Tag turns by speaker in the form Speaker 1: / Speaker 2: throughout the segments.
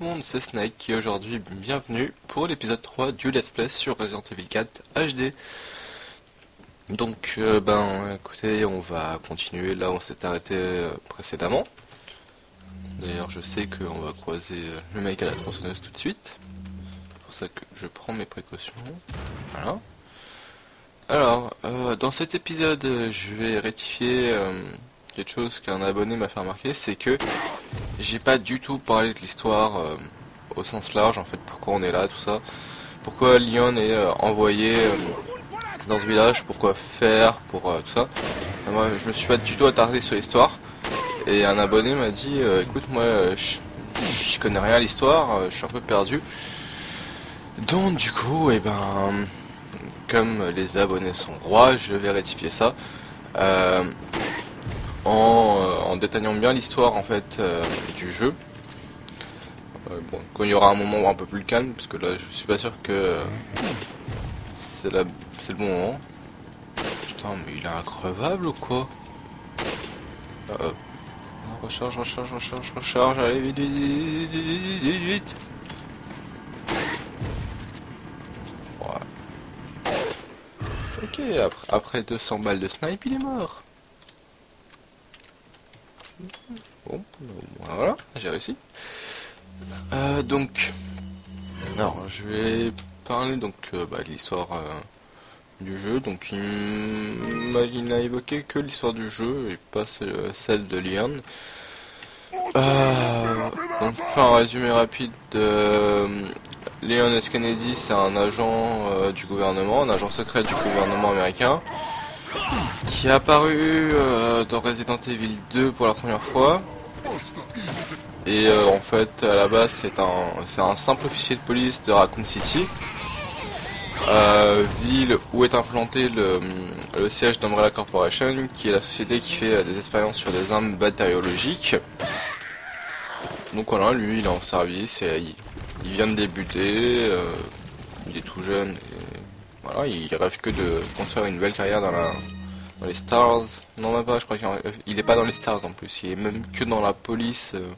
Speaker 1: tout le monde, c'est Snake et aujourd'hui bienvenue pour l'épisode 3 du Let's Play sur Resident Evil 4 HD. Donc euh, ben écoutez on va continuer là où on s'est arrêté euh, précédemment. D'ailleurs je sais qu'on va croiser euh, le mec à la tronçonneuse tout de suite. C'est pour ça que je prends mes précautions. Voilà. Alors dans cet épisode je vais rectifier quelque chose qu'un abonné m'a fait remarquer, c'est que j'ai pas du tout parlé de l'histoire euh, au sens large, en fait, pourquoi on est là, tout ça. Pourquoi Lyon est euh, envoyé euh, dans ce village, pourquoi faire, pour tout ça. moi, je me suis pas du tout attardé sur l'histoire. Et un abonné m'a dit, écoute, moi, je connais rien à l'histoire, je suis un peu perdu. Donc, du coup, et eh ben, comme les abonnés sont rois, je vais rectifier ça. Euh, en, détaillant bien l'histoire en fait euh, du jeu. Euh, bon, quand il y aura un moment un peu plus calme, parce que là je suis pas sûr que c'est le bon moment. Putain, mais il est increvable ou quoi? Recharge, recharge, recharge, recharge, allez vite, vite, vite, vite, vite. Ok, après, après 200 balles de snipe, il est mort. Bon, voilà, j'ai réussi. Euh, donc, alors je vais parler donc euh, bah, de l'histoire euh, du jeu. Donc il, n'a évoqué que l'histoire du jeu et pas celle de Leon. donc faire un résumé rapide de Leon S. Kennedy, c'est un agent du gouvernement, un agent secret du gouvernement américain qui est apparu euh, dans Resident Evil 2 pour la première fois. Et euh, en fait, à la base, c'est un, un simple officier de police de Raccoon City, euh, ville où est implanté le, siège d'Umbrella Corporation, qui est la société qui fait des expériences sur des armes bactériologiques. Donc voilà, lui, il est en service et il, vient de débuter, il est tout jeune voilà, il rêve que de construire une belle carrière dans la dans les stars. Non même pas, je crois qu'il est pas dans les stars en plus, il est même que dans la police euh,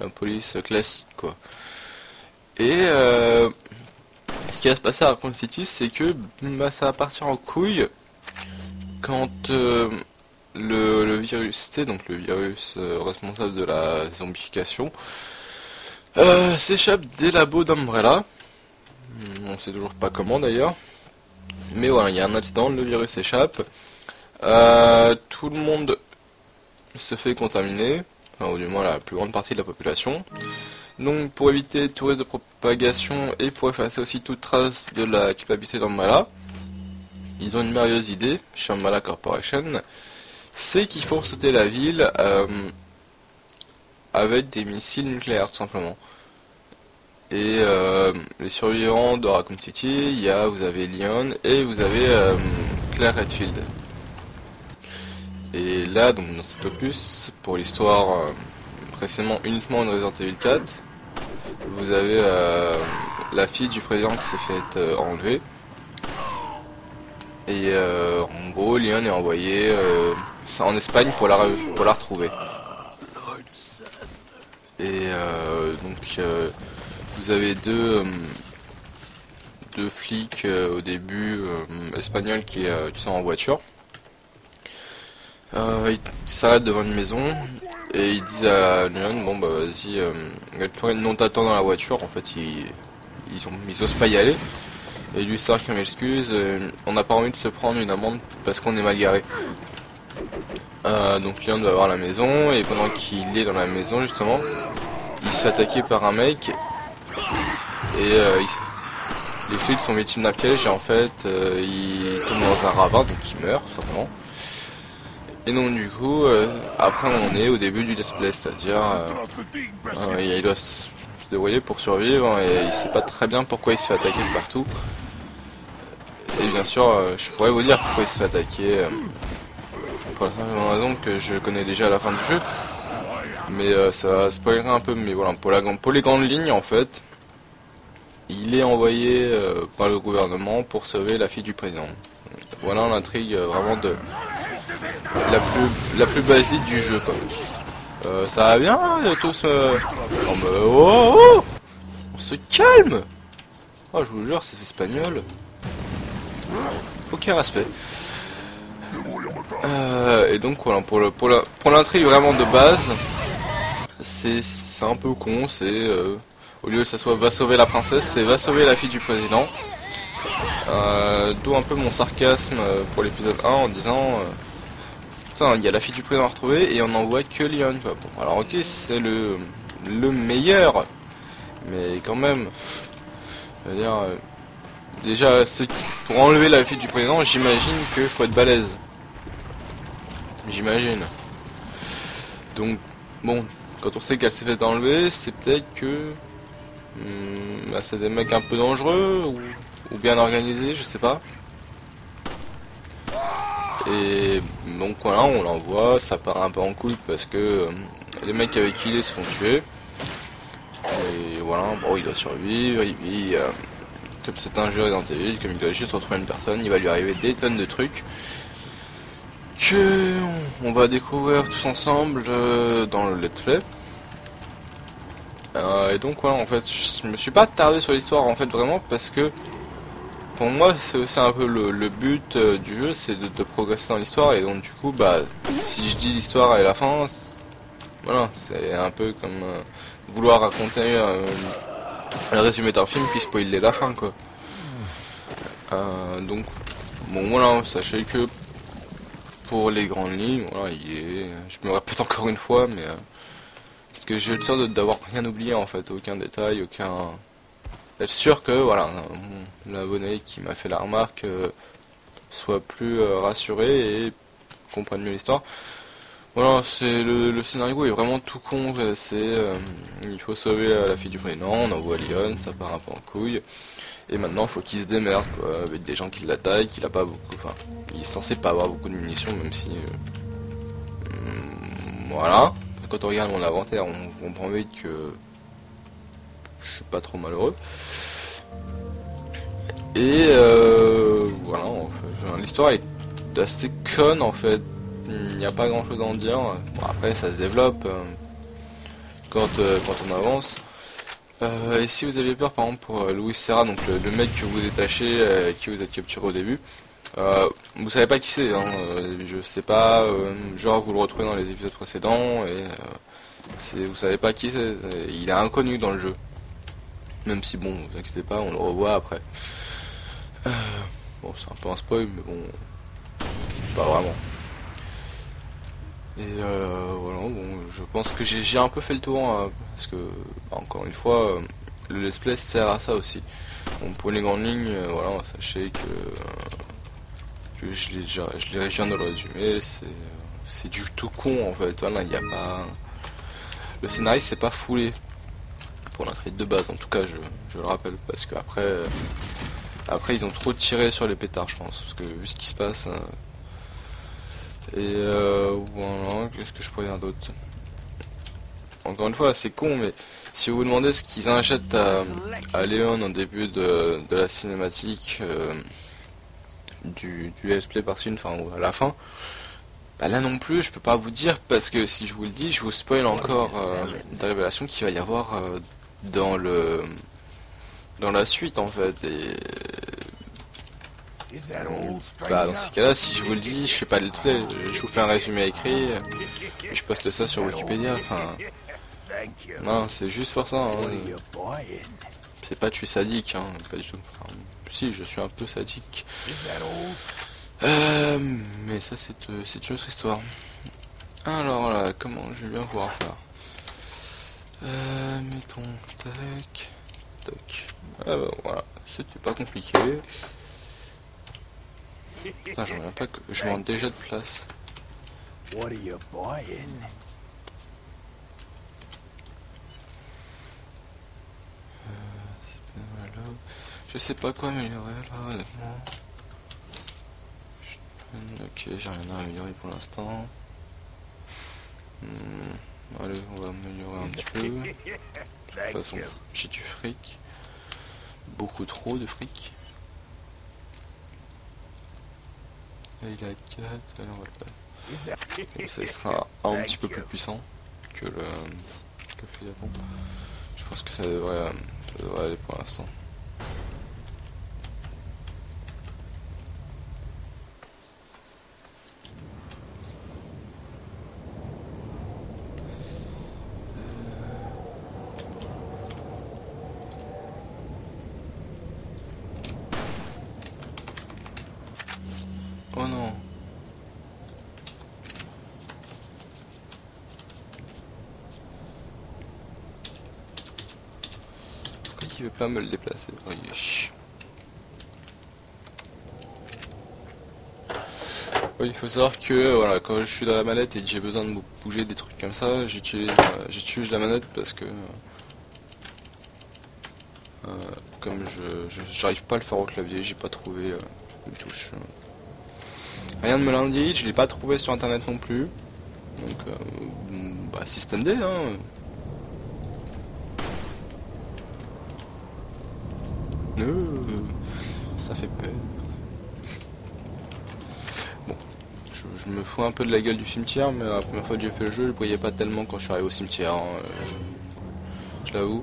Speaker 1: la police classique quoi. Et euh, ce qui va se passer à Raccoon City, c'est que bah, ça va partir en couille quand euh, le, virus T, donc le virus responsable de la zombification, s'échappe des labos d'Umbrella. On sait toujours pas comment d'ailleurs. Mais voilà, il y a un accident, le virus s'échappe. Euh, tout le monde se fait contaminer, enfin, ou du moins la plus grande partie de la population. Donc pour éviter tout risque de propagation et pour effacer aussi toute trace de la culpabilité d'Ambala, ils ont une merveilleuse idée, Shambhala Corporation, c'est qu'il faut sauter la ville euh, avec des missiles nucléaires tout simplement. Et euh, les survivants de Raccoon City, il y a, vous avez Leon et vous avez euh, Claire Redfield. Et là, donc dans cet opus, pour l'histoire euh, précédemment uniquement de Resident Evil 4, vous avez la fille du président qui s'est fait enlever. Et en gros, Leon est envoyé en Espagne pour la, pour la retrouver. Et donc vous avez deux, euh, deux flics euh, au début euh, espagnols qui, sont en voiture. ils s'arrêtent devant une maison et ils disent à Leon bon bah vas-y non t'attend dans la voiture. En fait ils, ils, ont, osent pas y aller. Et lui sort comme excuse on n'a pas envie de se prendre une amende parce qu'on est mal garé. Donc Leon va voir la maison et pendant qu'il est dans la maison justement il se fait attaquer par un mec et euh, les flics sont victimes d'un piège et en fait euh, ils tombent dans un ravin donc ils meurent simplement. Et donc du coup, euh, après on est au début du let's play, c'est-à-dire il doit se débrouiller pour survivre et il sait pas très bien pourquoi il se fait attaquer de partout. Et bien sûr, je pourrais vous dire pourquoi il se fait attaquer pour la simple raison que je connais déjà la fin du jeu. Mais ça va spoiler un peu, mais voilà, pour, la, pour les grandes lignes en fait, il est envoyé euh, par le gouvernement pour sauver la fille du président. Voilà l'intrigue euh, vraiment de la plus, la plus basique du jeu. Euh, ça va bien, là, tous. Oh, mais oh, oh On se calme Oh, je vous jure, c'est espagnol. Aucun respect. Et donc voilà, pour le pour l'intrigue vraiment de base, c'est un peu con, c'est au lieu que ça soit va sauver la princesse, c'est va sauver la fille du président. Euh, D'où un peu mon sarcasme euh, pour l'épisode 1 en disant euh, Putain, il y a la fille du président à retrouver et on n'en voit que Leon quoi. Bon, alors ok, c'est le le meilleur, mais quand même, déjà pour enlever la fille du président, j'imagine qu'il faut être balèze. J'imagine. Donc, bon, quand on sait qu'elle s'est fait enlever, c'est peut-être que hmm, bah, c'est des mecs un peu dangereux ou, bien organisés, je sais pas. Et donc voilà, on l'envoie, ça part un peu en couille parce que euh, les mecs avec qui il est se font tuer. Et voilà, bon, il doit survivre, il vit euh, comme c'est un jeu Resident Evil, comme il doit juste retrouver une personne, il va lui arriver des tonnes de trucs que on va découvrir tous ensemble euh, dans le let's play. Euh, et donc voilà, en fait, je me suis pas tardé sur l'histoire en fait vraiment parce que pour moi c'est aussi un peu le, but euh, du jeu, c'est de, progresser dans l'histoire et donc du coup bah si je dis l'histoire et la fin, voilà, c'est un peu comme euh, vouloir raconter euh, le résumé d'un film puis spoiler la fin quoi. Donc bon voilà, sachez que pour les grandes lignes, voilà, il est. Je me répète encore une fois, mais parce que j'ai le de- d'avoir rien oublié en fait, aucun détail, aucun. Être sûr que voilà, l'abonné qui m'a fait la remarque euh, soit plus euh, rassuré et comprenne mieux l'histoire. Voilà, c'est le, scénario est vraiment tout con. C'est euh, il faut sauver la fille du président, on envoie Lyon, ça part un peu en couille. Et maintenant, faut qu'il se démerde, quoi, avec des gens qui l'attaquent, qu'il a pas beaucoup. Enfin, il est censé pas avoir beaucoup de munitions, même si. hum, voilà. Quand on regarde mon inventaire, on comprend vite que. Je suis pas trop malheureux. Et euh, voilà, en fait, l'histoire est assez conne en fait. Il n'y a pas grand chose à en dire. Bon, après, ça se développe euh, quand, euh, quand on avance. Et si vous avez peur par exemple pour Louis Serra, donc le, mec que vous détachez, qui vous êtes capturé au début, euh, vous savez pas qui c'est, hein, euh, je sais pas, euh, genre vous le retrouvez dans les épisodes précédents et vous savez pas qui c'est, il est inconnu dans le jeu. Même si bon, vous inquiétez pas, on le revoit après. Bon, c'est un peu un spoil, mais bon, pas vraiment. Et euh, voilà, bon, je pense que j'ai un peu fait le tour, hein, parce que, bah, encore une fois, le let's play sert à ça aussi. Bon, pour les grandes lignes, voilà, sachez que, je l'ai déjà, je l'ai résumé, c'est c'est du tout con en fait, il n'y a pas... Le scénario c'est pas foulé. Pour l'intrigue de base, en tout cas je, je le rappelle, parce que après, euh, après ils ont trop tiré sur les pétards je pense, parce que vu ce qui se passe... hein, et euh, voilà, qu'est-ce que je pourrais dire d'autre? Encore une fois, c'est con, mais si vous vous demandez ce qu'ils injectent à, à Léon en début de, de la cinématique euh, du, du let's play par une, enfin à la fin, bah là non plus, je peux pas vous dire parce que si je vous le dis, je vous spoil encore euh, des révélations qu'il va y avoir euh, dans le dans la suite en fait. Et bah, dans ces cas-là, si je vous le dis, je fais pas let's play, je vous fais un résumé écrit, je poste ça sur Wikipédia. Enfin, non, c'est juste pour ça. hein. C'est pas suis sadique, hein, pas du tout. Si, je suis un peu sadique. Euh, mais ça, c'est euh, c'est une autre histoire. Alors là, comment je vais bien pouvoir faire euh, Mettons, tac, tac. Ah bah, voilà, c'était pas compliqué. Putain, j'en reviens pas que je manque déjà de place.
Speaker 2: What are you buying?
Speaker 1: Voilà. Je sais pas quoi améliorer là, honnêtement. Ok, j'ai rien à améliorer pour l'instant. Hmm, Allez, on va améliorer un petit peu. De toute façon, j'ai du fric. Beaucoup trop de fric. Il a 4, allez, on va le faire. Comme ça, sera un petit peu plus puissant. que le, que le pompe. Je pense que ça devrait, euh, ça devrait aller pour l'instant. Oh non Pas me le déplacer Oh. Oui, il faut savoir que voilà, quand je suis dans la manette et que j'ai besoin de bouger des trucs comme ça, j'utilise euh, j'utilise la manette parce que euh, comme je j'arrive pas à le faire au clavier, j'ai pas trouvé une touche. euh. Rien ne me l'indique, je l'ai pas trouvé sur internet non plus. Donc, bah, système D, hein. Euh, ça fait peur. Bon, je, je me fous un peu de la gueule du cimetière, mais la première fois que j'ai fait le jeu, je voyais pas tellement quand je suis arrivé au cimetière. hein, euh, je l'avoue.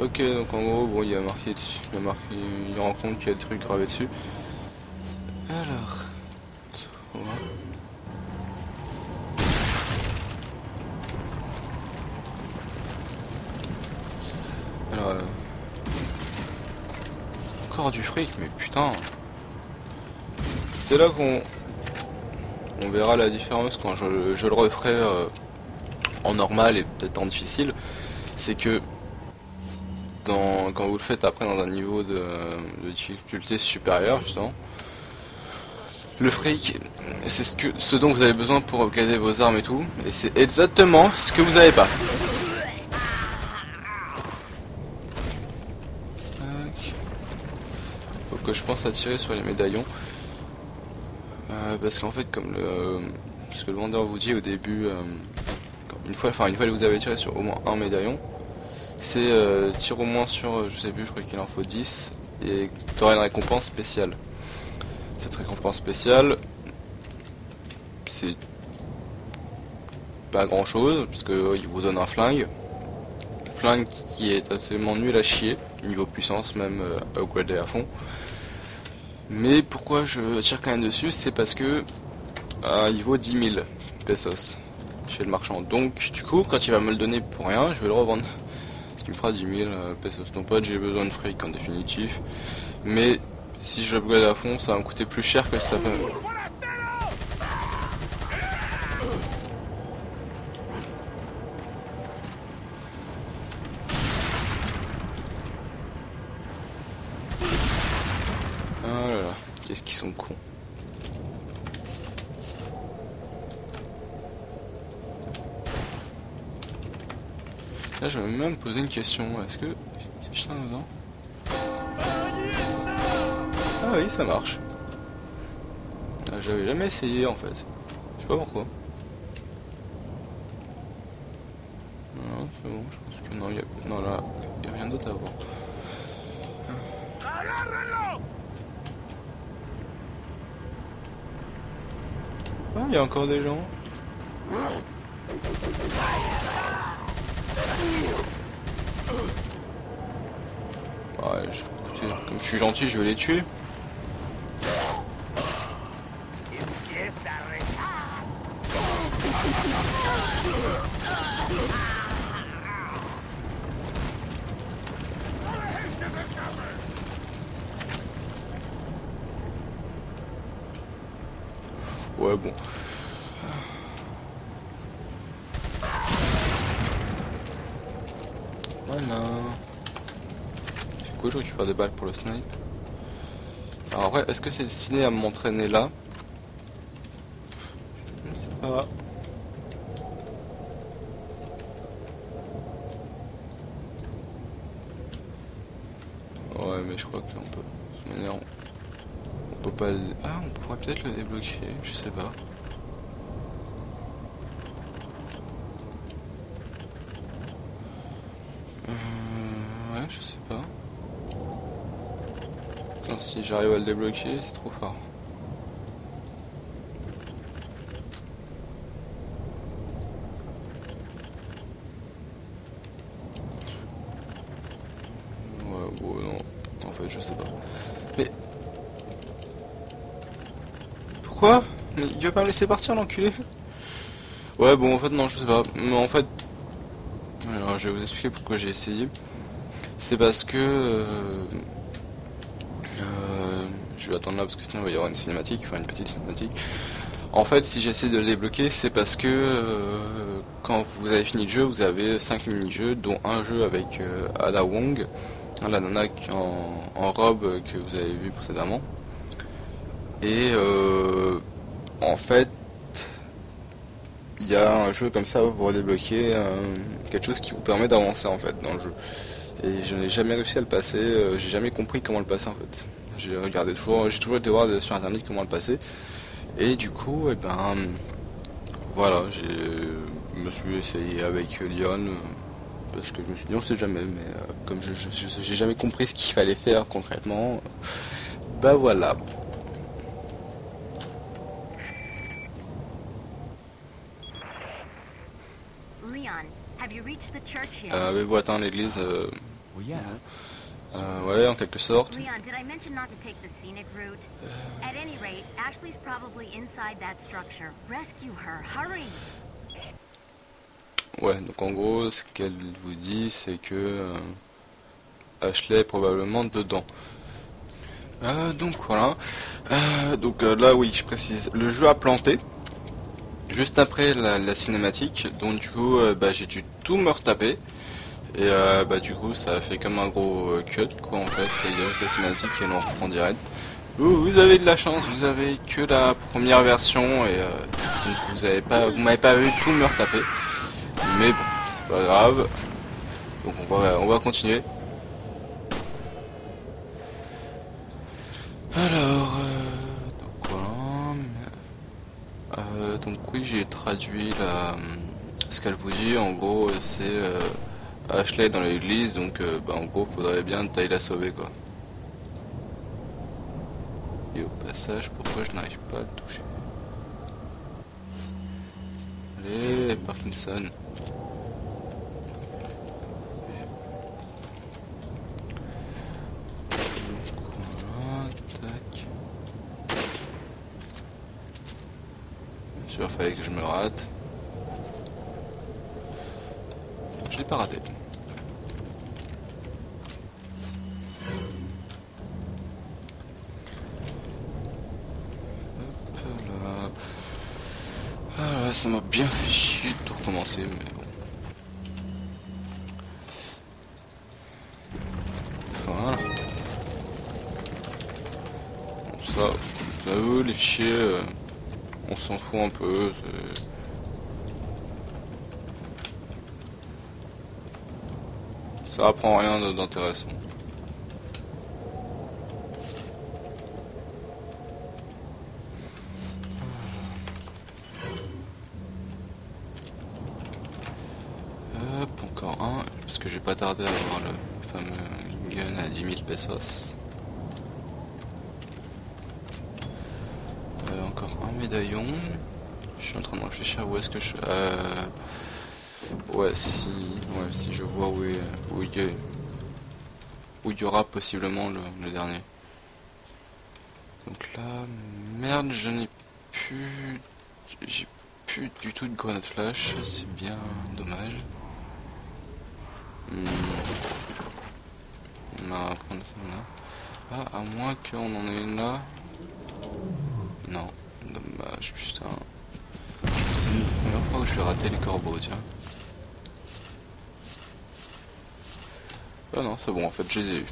Speaker 1: Ok, donc en gros, bon, il y a marqué dessus, il y a marqué, il rend compte qu'il y a des trucs gravés dessus. Alors, va. Alors, euh, du fric, mais putain. C'est là qu'on on verra la différence quand je, le referai euh, en normal et peut-être en difficile. C'est que dans, quand vous le faites après dans un niveau de, difficulté supérieur justement le fric c'est ce ce dont vous avez besoin pour upgrader vos armes et tout et c'est exactement ce que vous avez pas Tac. faut que je pense à tirer sur les médaillons Euh, parce qu'en fait comme le ce que le vendeur vous dit au début euh, une fois enfin une fois que vous avez tiré sur au moins un médaillon c'est euh, tire au moins sur, euh, je sais plus, je crois qu'il en faut 10, et tu auras une récompense spéciale. Cette récompense spéciale, c'est pas grand chose, parce que euh, il vous donne un flingue. Flingue qui est absolument nul à chier, niveau puissance même upgradé à fond. Mais pourquoi je tire quand même dessus, c'est parce que euh, il vaut 10 000 pesos chez le marchand. Donc du coup, quand il va me le donner pour rien, je vais le revendre. Ce qui me fera 10 000 euh, pesos. Non pas j'ai besoin de fric en définitif. Mais si je l'upgrade à fond, ça va me coûter plus cher que ça peut. Sont cons. Là, je vais même poser une question. Est-ce que c'est chien dedans Ah oui, ça marche. Ah, J'avais jamais essayé en fait. Je sais pas pourquoi. Non, c'est bon, je pense que non, y a, non là, y a rien d'autre à voir. Ah, il y a encore des gens. Ouais, je- écoutez, comme je suis gentil, je vais les tuer. Ouais, bon. Voilà. Je récupère des balles pour le snipe. Alors après, est-ce que c'est destiné à m'entraîner là? Je sais pas. Ouais, mais je crois qu'on peut. On, peut pas. Ah, on pourrait peut-être le débloquer, je sais pas. Putain, j'arrive à le débloquer, c'est trop fort. Ouais, bon, non. En fait, je sais pas. Mais... Pourquoi? Mais il veut pas me laisser partir, l'enculé? Ouais, bon, en fait, non, je sais pas. Mais en fait... Alors, je vais vous expliquer pourquoi j'ai essayé. C'est parce que... euh, je vais attendre là parce que sinon il va y avoir une cinématique, enfin une petite cinématique. En fait, si j'essaie de le débloquer, c'est parce que euh, quand vous avez fini le jeu, vous avez 5 mini-jeux, dont un jeu avec euh, Ada Wong, hein, la nana en, robe euh, que vous avez vu précédemment. Et en fait, il y a un jeu comme ça pour débloquer quelque chose qui vous permet d'avancer en fait dans le jeu. Et je n'ai jamais réussi à le passer, j'ai jamais compris comment le passer en fait. J'ai regardé toujours, j'ai toujours été voir sur internet comment le passer. Et du coup, et ben voilà, j'ai je me suis essayé avec Lyon parce que je me suis dit on sait jamais, mais euh, comme je j'ai jamais compris ce qu'il fallait faire concrètement, bah voilà. Euh, Avez-vous atteint l'église euh,
Speaker 2: Well, yeah.
Speaker 1: Euh, Ouais, en quelque sorte.
Speaker 3: Leon, did I mention not to take the scenic route? At any rate, Ashley's probably inside that structure. Rescue her, hurry!
Speaker 1: Ouais, donc en gros, ce qu'elle vous dit, c'est que euh, Ashley est probablement dedans. Euh, donc voilà. Euh, donc euh, là, oui, je précise, le jeu a planté. Juste après la, la cinématique, donc du coup, euh, bah, j'ai dû tout me retaper. Et euh, bah du coup, ça fait comme un gros euh, cut, quoi, en fait. Il y a juste la cinématique et l'on reprend direct. Vous, avez de la chance, vous avez que la première version et euh, donc vous avez pas, vous m'avez pas vu tout me retaper. Mais bon, c'est pas grave. Donc on va, on va continuer. Alors, euh, donc donc oui, j'ai traduit la, ce qu'elle vous dit. En gros, c'est Ashley dans l'église. Donc, euh, bah, en gros, faudrait bien taille la sauver quoi. Et au passage, pourquoi je n'arrive pas à le toucher? Allez, Parkinson. Tac. Bien sûr, fallait que je me rate. Hop là. Ah là, ça m'a bien fait chier de recommencer, mais bon. Voilà. Bon, ça, je les fichiers, euh, on s'en fout un peu. Ça apprend rien d'intéressant. Hop, encore un, parce que j'ai pas tardé à avoir le fameux gun à 10 000 pesos. Euh, encore un médaillon. Je suis en train de réfléchir où est-ce que je... Euh... Ouais, si... Ouais, si je vois où, est... où, il y où il y aura possiblement le, le dernier. Donc là... Merde, je n'ai plus... J'ai plus du tout de grenade flash, c'est bien dommage. Hmm. On va prendre ça là. Ah, à moins qu'on en ait une là. Non, dommage, putain. C'est une première fois où je vais rater les corbeaux, tiens. Ah non, c'est bon, en fait, je les ai eu.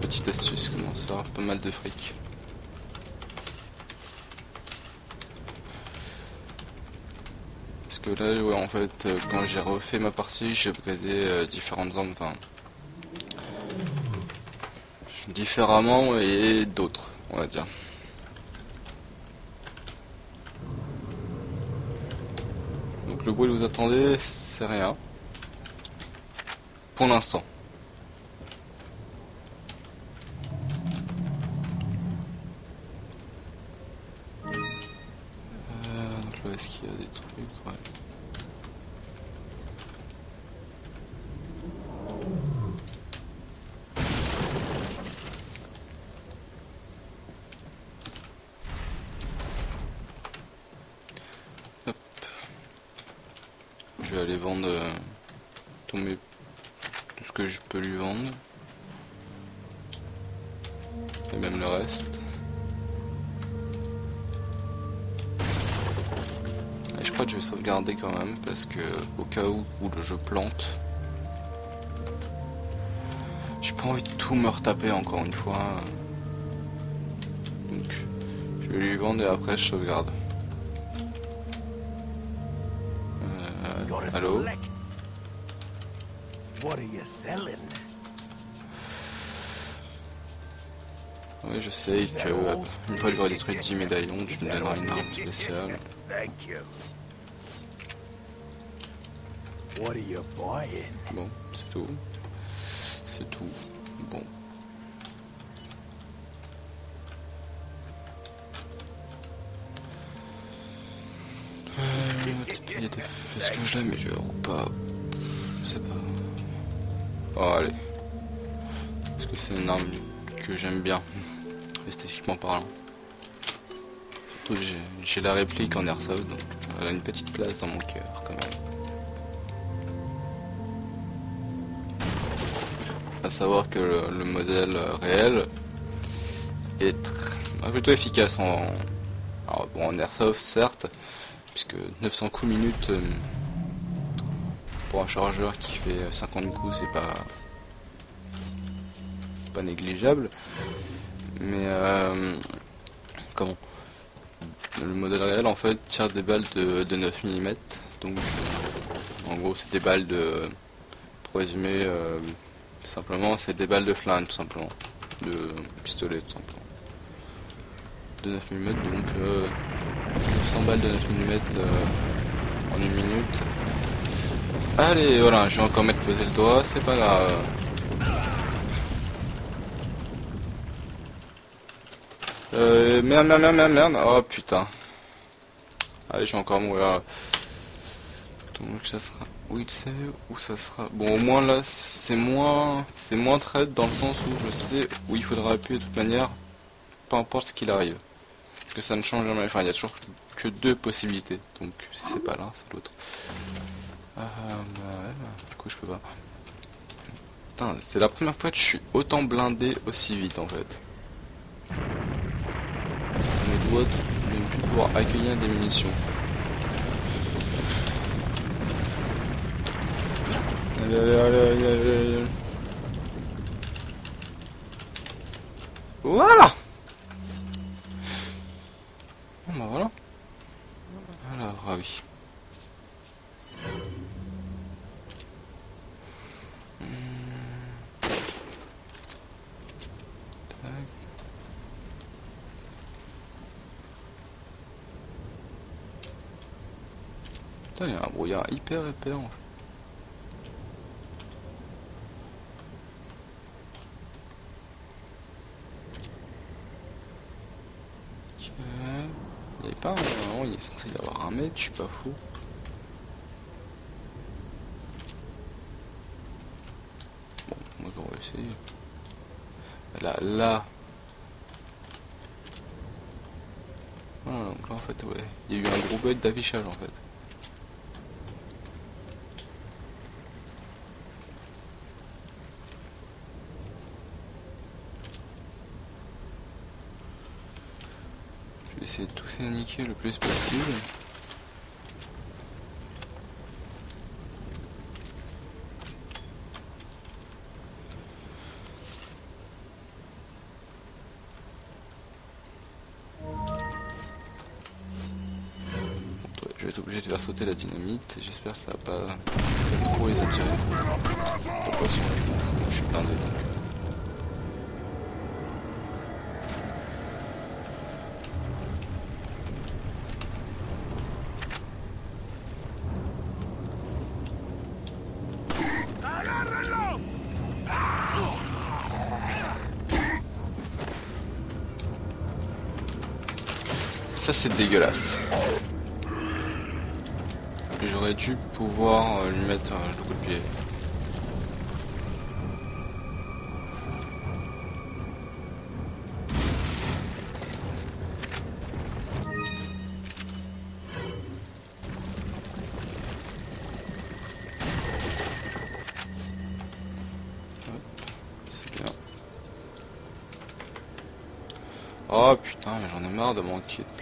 Speaker 1: Petite astuce, comment ça, pas mal de fric. Parce que là, ouais, en fait, euh, quand j'ai refait ma partie, j'ai upgradé euh, différentes armes, enfin... Différemment et d'autres, on va dire. Donc le bruit vous attendez, c'est rien. Pour l'instant. je vais aller vendre euh, tout, mes- tout ce que je peux lui vendre. Et même le reste. Et je crois que je vais sauvegarder quand même parce que au cas où, où le jeu plante. J'ai pas envie de tout me retaper encore une fois. Donc je vais lui vendre et après je sauvegarde. Euh, allô.
Speaker 2: What are you selling?
Speaker 1: Oui, je sais que euh, une fois que j'aurai détruit 10 médaillons, tu me donneras une arme spéciale. Bon, c'est tout. C'est tout. Bon. Euh, Est-ce que je l'améliore ou pas? Je sais pas. Oh, allez. Parce que c'est une arme que j'aime bien, esthétiquement parlant. Surtout j'ai- la réplique en airsoft, donc elle a une petite place dans mon cœur quand même. À savoir que le, le modèle réel est plutôt efficace en, alors, bon, en airsoft certes, puisque 900 coups minute euh, pour un chargeur qui fait 50 coups c'est pas pas négligeable, mais euh, comment? Le modèle réel en fait tire des balles de, de 9 mm donc en gros c'est des balles de pour résumer euh, simplement c'est des balles de flingue tout simplement. De pistolet tout simplement. De 9 mm donc euh, 900 balles de 9 mm euh, en une minute. Allez voilà je vais encore mettre poser le doigt c'est pas grave Euh, merde, merde, merde, merde. Oh putain. Allez, je vais encore mourir. Donc ça sera. Oui, il sait où ça sera. Bon, au moins là, c'est moins, c'est moins traite dans le sens où je sais où il faudra appuyer de toute manière, peu importe ce qu'il arrive. Parce que ça ne change jamais. Enfin, il y a toujours que deux possibilités. Donc, si c'est pas l'un, c'est l'autre. Bah, du coup, je peux pas. Putain, c'est la première fois que je suis autant blindé aussi vite en fait. Dois de ne plus pouvoir accueillir des munitions. Allez, allez, allez, allez, allez, allez. Voilà Bon bah voilà. Voilà, ravi. Hmm. Tac. Putain, hyper épais en fait. Il n'y avait pas un... non, il est censé y avoir un mètre, je suis pas fou. Bon, moi va essayer. Là, là. Voilà, donc là en fait, ouais. Il y a eu un gros bug d'affichage en fait. Je vais essayer de le plus possible. Je vais être obligé de faire sauter la dynamite. J'espère que ça va pas trop les attirer. Pourquoi si je je suis blindé. donc. C'est dégueulasse. J'aurais dû pouvoir euh, lui mettre euh, le coup de pied.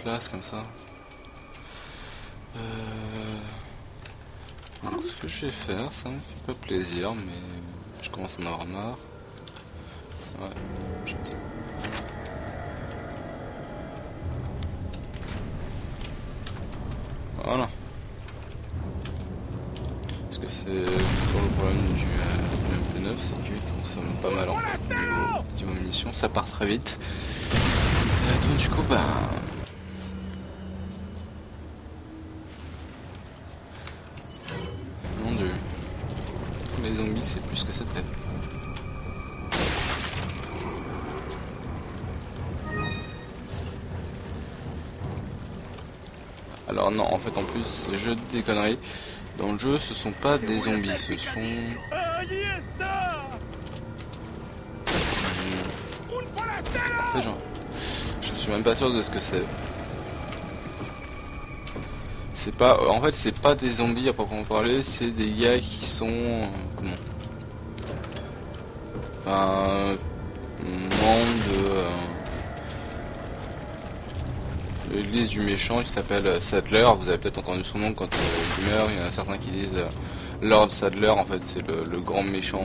Speaker 1: Place comme ça. Euh... ce que je vais faire, ça me fait pas plaisir, mais je commence à en avoir marre. Ouais, Voilà. Parce que c'est toujours le problème du, euh, du MP9, c'est qu'il consomme pas mal en munitions, ça part très vite. Euh, donc du coup, bah... Mon dieu. C'est plus que ça peine. Alors non, en fait, en plus, je des conneries. Dans le jeu, ce sont pas des zombies, ce sont... Fait, genre, je suis même pas sûr de ce que c'est. C'est pas, en fait, c'est pas des zombies à proprement parler, c'est des gars qui sont, euh, Un membre de, euh, de l'église du méchant qui s'appelle Sadler. Vous avez peut-être entendu son nom quand euh, il meurt. Il y en a certains qui disent euh, Lord Sadler. En fait, c'est le, grand méchant.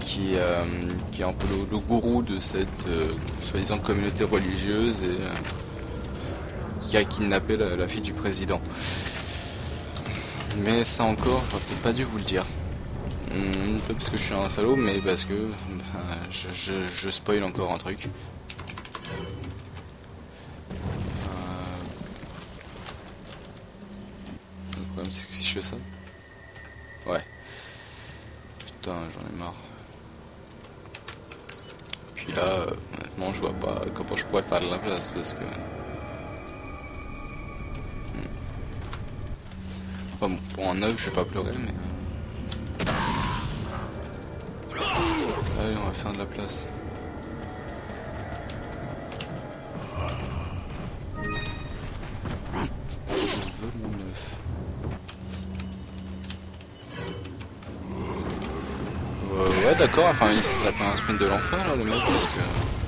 Speaker 1: qui, qui est un peu le, gourou de cette soi-disant communauté religieuse et qui a kidnappé la, la fille du président. Mais ça encore, j'aurais peut-être pas dû vous le dire. Hum, pas parce que je suis un salaud, mais parce que bah, je, je, je spoil encore un truc. Euh, Le problème c'est que si je fais ça... Ouais. Putain, j'en ai marre. Puis là, euh, honnêtement, je vois pas comment je pourrais faire de la place parce que. Hmm. Bon, pour un œuf, je vais pas pleurer, mais. Faire de la place. Euh, ouais, d'accord, enfin, il s'est tapé un sprint de l'enfer là, le mec, parce que.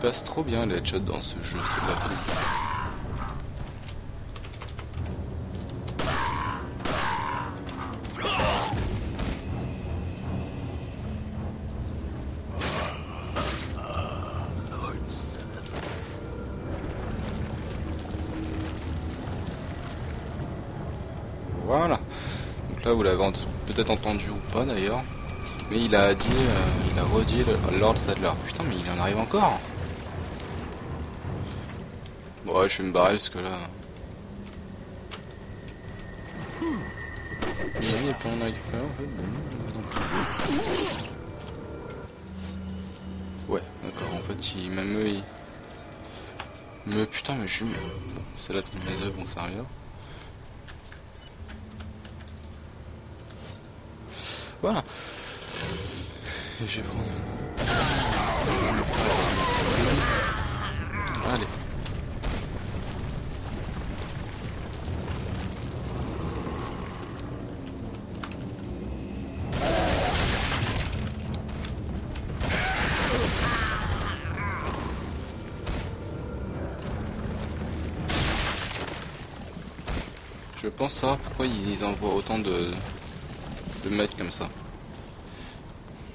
Speaker 1: Passe trop bien les headshots dans ce jeu, c'est la folie. Voilà. Donc là, vous l'avez peut-être entendu ou pas d'ailleurs. Mais il a dit, euh, il a redit Lord Sadler. Putain, mais il en arrive encore. Ouais, je vais me barrer parce que là. Il n'y a pas à récupérer en fait. Ouais, d'accord. En fait, il, même eux, ils. Mais putain, mais je suis. Bon, c'est là que les œufs vont servir. Voilà. Et je vais prendre. Allez. Je pense savoir pourquoi ils envoient autant de, de comme ça.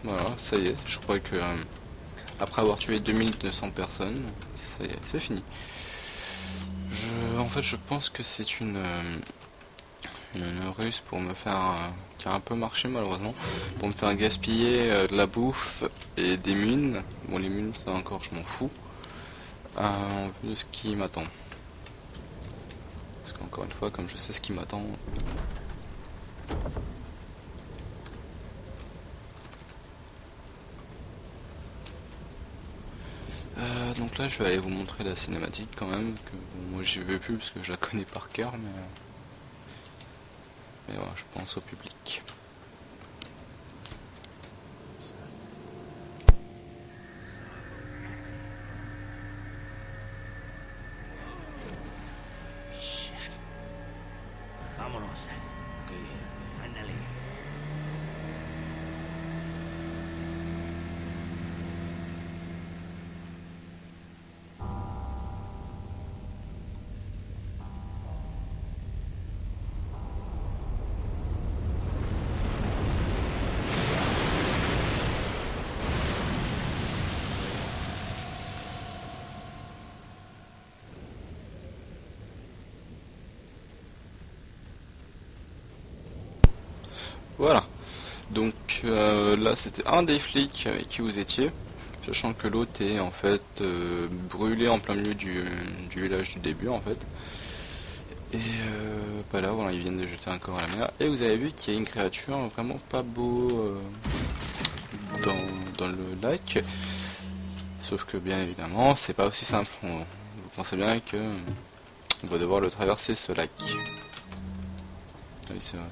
Speaker 1: Voilà, ça y est, je crois que euh, après avoir tué 2200 personnes, ça y est, c'est fini. Je, en fait, je pense que c'est une, euh, une ruse pour me faire... euh, qui a un peu marché malheureusement. Pour me faire gaspiller euh, de la bouffe et des mines. Bon les mines ça encore je m'en fous. En vue de ce qui m'attend. Qu'encore une fois comme je sais ce qui m'attend... Euh, donc là je vais aller vous montrer la cinématique quand même, que moi j'y vais plus parce que je la connais par cœur mais... Mais voilà, je pense au public. Voilà. Donc euh, là c'était un des flics avec qui vous étiez, sachant que l'autre est en fait euh, brûlé en plein milieu du, village du début en fait. Et euh, là voilà, ils viennent de jeter un corps à la mer. Et vous avez vu qu'il y a une créature vraiment pas beau euh, dans, le lac. Sauf que bien évidemment c'est pas aussi simple. Vous pensez bien que on va devoir le traverser ce lac. Oui c'est vrai.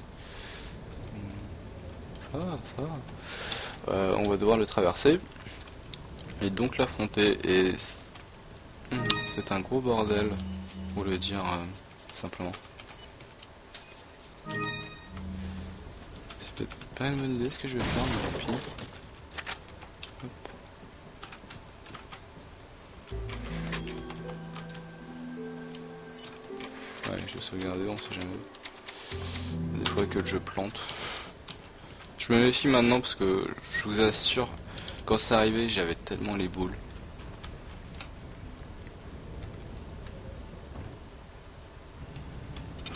Speaker 1: Ça ça. Euh, on va devoir le traverser et donc l'affronter. Et Hmm, c'est un gros bordel, pour le dire euh, simplement. C'est pas une bonne idée ce que je vais faire, mais tant pis. Ouais, je vais sauvegarder, on sait jamais. Des fois que jeu plante. Je me méfie maintenant parce que je vous assure, quand c'est arrivé, j'avais tellement les boules.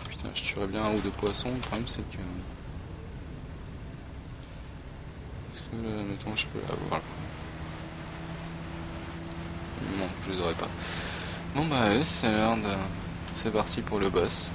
Speaker 1: Putain, je tuerais bien un ou deux poissons, le problème c'est que... Est-ce que là, mettons, je peux l'avoir? Non, je les aurais pas. Bon bah c'est l'heure de... C'est parti pour le boss.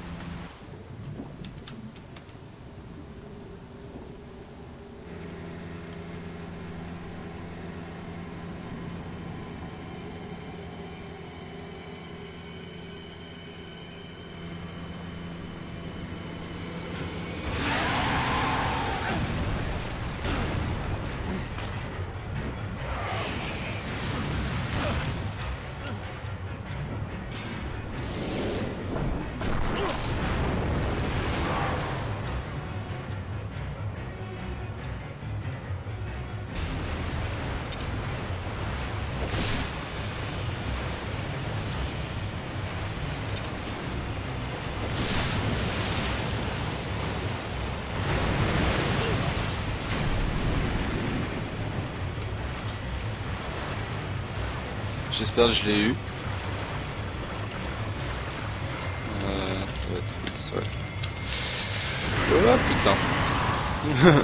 Speaker 1: J'espère que je l'ai eu. Euh, ça. Voilà, putain.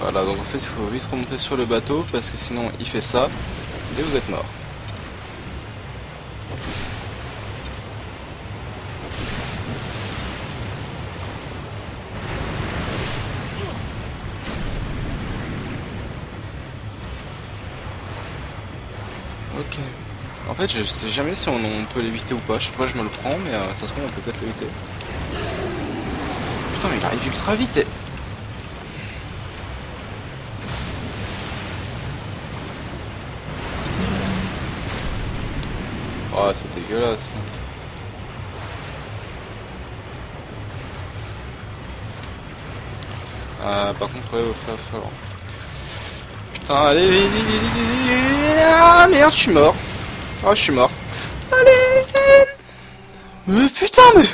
Speaker 1: voilà, donc en fait, il faut vite remonter sur le bateau parce que sinon, il fait ça et vous êtes mort. Ok. En fait, je sais jamais si on, peut l'éviter ou pas. Chaque fois, je me le prends, mais euh, ça se trouve, on peut peut-être l'éviter. Putain, mais il arrive ultra vite. Oh, c'est dégueulasse. Ah, par contre, ouais, il va. Putain, allez. Ah merde, je suis mort. Oh, je suis mort. Allez Mais putain, mais...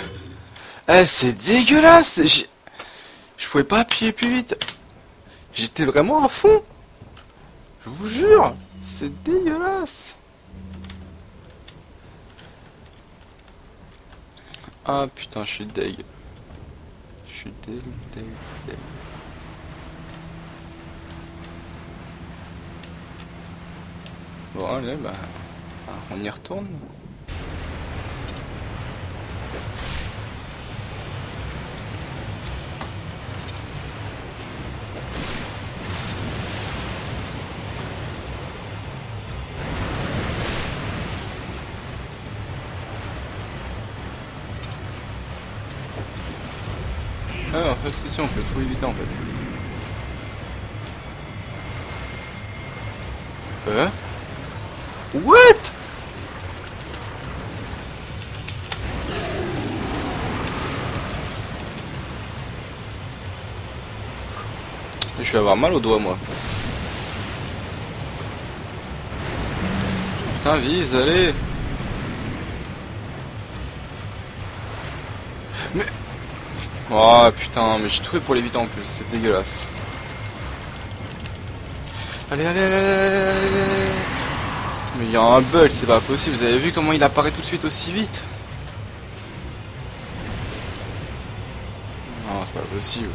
Speaker 1: Eh, c'est dégueulasse Je pouvais pas appuyer plus vite. J'étais vraiment à fond. Je vous jure, c'est dégueulasse. Ah putain, je suis deg. suis dégoûté. dégoûté. Bon, allez, bah, on y retourne. Ah, en fait, c'est sûr, on peut tout éviter en fait. Hein? What? Je vais avoir mal au doigt moi. Putain, vise, allez Mais... Oh putain, mais j'ai trouvé pour l'éviter en plus, c'est dégueulasse. Allez, allez, allez, allez. Mais il y a un bug, c'est pas possible. Vous avez vu comment il apparaît tout de suite aussi vite? Non, c'est pas possible.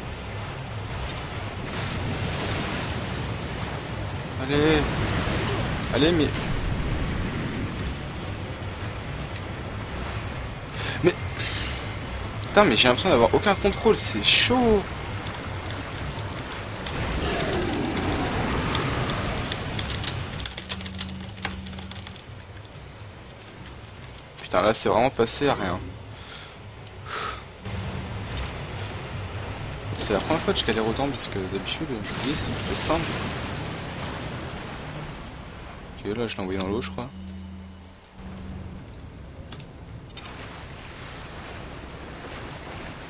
Speaker 1: Allez Allez, mais... Mais... Putain, mais j'ai l'impression d'avoir aucun contrôle, c'est chaud Putain, là, c'est vraiment passé à rien. C'est la première fois que je galère autant, parce que d'habitude, je vous dis, c'est plutôt simple. Là, je l'ai envoyé dans l'eau, je crois.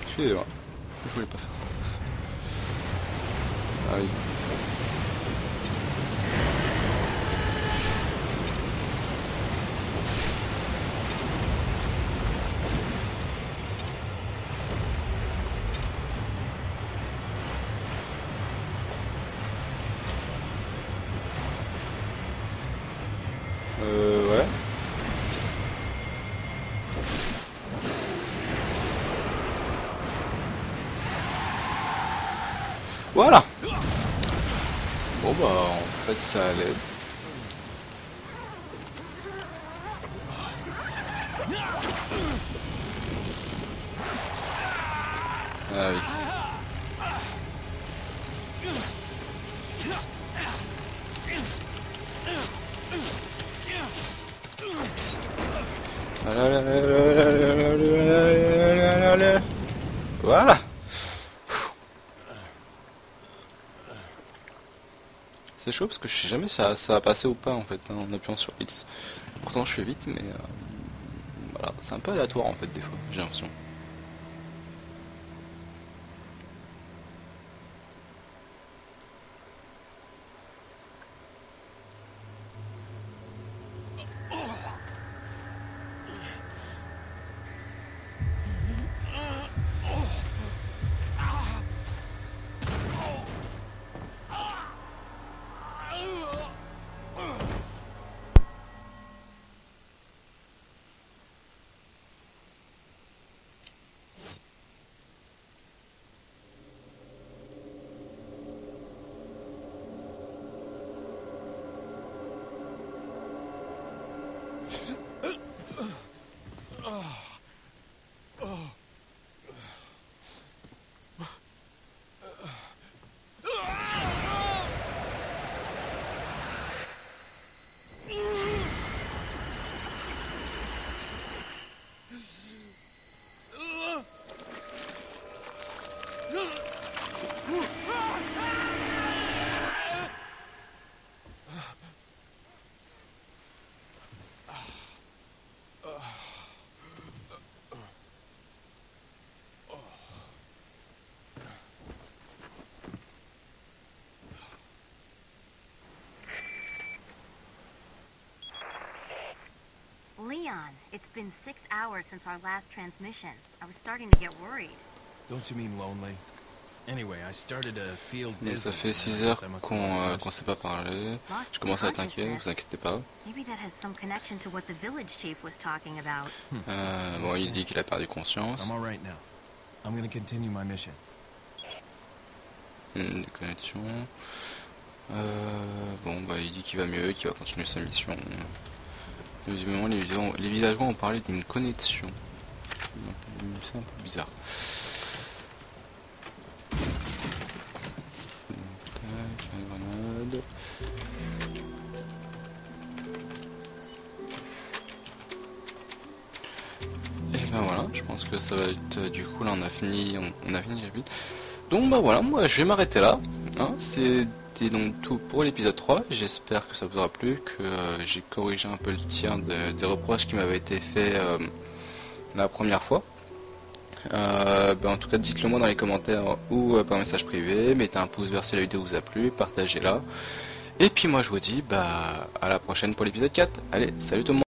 Speaker 1: Excusez-moi, je voulais pas faire ça. Ah oui. Euh, ouais. Voilà. Bon bah en fait ça allait. C'est chaud parce que je sais jamais si ça, ça va passer ou pas en fait hein, en appuyant sur X. Pourtant je fais vite mais euh, voilà, c'est un peu aléatoire en fait des fois, j'ai l'impression.
Speaker 3: It's been six hours since our last transmission. I was starting to get worried.
Speaker 2: Don't you mean lonely? Anyway, I started to feel
Speaker 1: Donc ça fait
Speaker 2: and
Speaker 1: 6
Speaker 2: I
Speaker 1: heures qu'on euh, qu'on s'est pas parlé. Je commence à être inquiet, vous inquiétez pas.
Speaker 3: Maybe that has some connection to what the village chief was talking about.
Speaker 1: Euh, bon, il dit qu'il a perdu conscience.
Speaker 2: I'm all right now. I'm gonna continue my mission.
Speaker 1: Une déconnexion. Euh, bon, bah, il dit qu'il va mieux, qu'il va continuer sa mission. Les, villageois- ont parlé d'une connexion. C'est un peu bizarre. Et ben voilà, je pense que ça va être euh, du coup là on a fini on, a fini la. Donc bah voilà, moi je vais m'arrêter là. Hein, C'était donc tout pour l'épisode 3. J'espère que ça vous aura plu, que euh, j'ai corrigé un peu le tir de- des reproches qui m'avaient été faits euh, la première fois. Euh, ben, en tout cas, dites-le moi dans les commentaires ou par message privé. Mettez un pouce vert si la vidéo vous a plu, partagez-la. Et puis moi je vous dis bah à la prochaine pour l'épisode 4. Allez, salut tout le monde